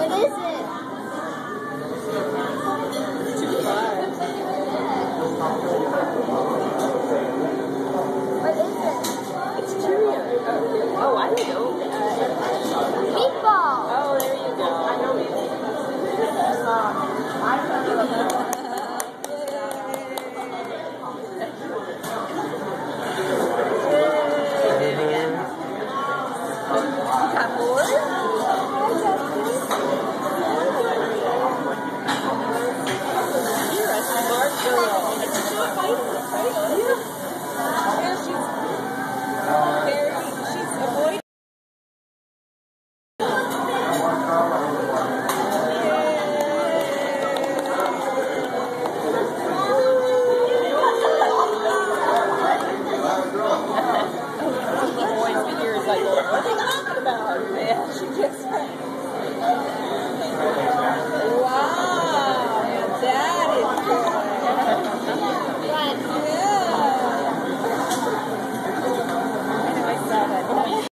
我也是。like, what are they talking about? And she just